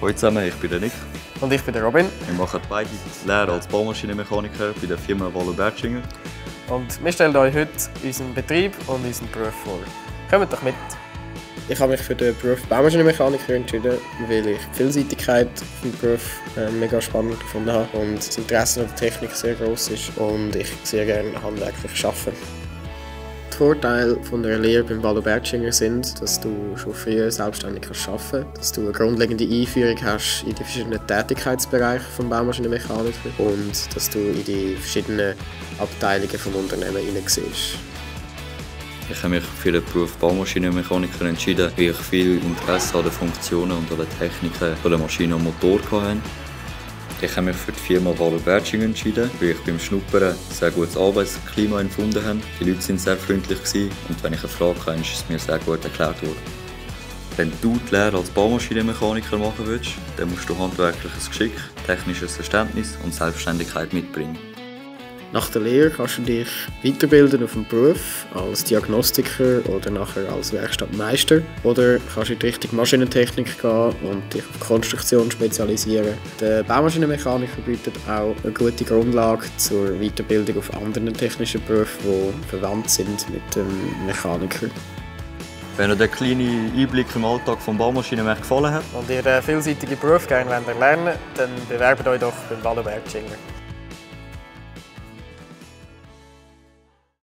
Hallo zusammen, ich bin der Nick. Und ich bin der Robin. Wir machen beide die Lehre als Baumaschinenmechaniker bei der Firma Wallo Bertschinger. Und wir stellen euch heute unseren Betrieb und unseren Beruf vor. Kommt doch mit! Ich habe mich für den Beruf Baumaschinenmechaniker entschieden, weil ich die Vielseitigkeit des Beruf äh, mega spannend gefunden habe und das Interesse an der Technik sehr groß ist und ich sehr gerne handwerklich arbeite. Vorteile von einer Lehre beim Wallo Bergschinger sind, dass du schon früh selbstständig arbeiten kannst, dass du eine grundlegende Einführung hast in die verschiedenen Tätigkeitsbereiche des Baumaschinenmechanikers und dass du in die verschiedenen Abteilungen des Unternehmens hineinsiehst. Ich habe mich für den Beruf Baumaschinenmechaniker entschieden, weil ich viel Interesse an den Funktionen und an den Techniken der Maschine und Motor hatte. Ich habe mich für die Firma Wallo Bertsching entschieden, weil ich beim Schnuppern ein sehr gutes Arbeitsklima empfunden habe. Die Leute waren sehr freundlich und wenn ich eine Frage hatte, ist es mir sehr gut erklärt worden. Wenn du die Lehre als Baumaschinenmechaniker machen willst, dann musst du handwerkliches Geschick, technisches Verständnis und Selbstständigkeit mitbringen. Nach der Lehre kannst du dich weiterbilden auf dem Beruf als Diagnostiker oder nachher als Werkstattmeister oder kannst in die Richtung Maschinentechnik gehen und dich auf Konstruktion spezialisieren. Der Baumaschinenmechaniker bietet auch eine gute Grundlage zur Weiterbildung auf anderen technischen Berufen, die verwandt sind mit dem Mechaniker. Wenn euch der kleine Einblick im Alltag des Baumaschinenwerk gefallen hat und ihr den vielseitigen Beruf gerne lernen wollt, dann bewerbt euch doch beim Wallo Bergschinger.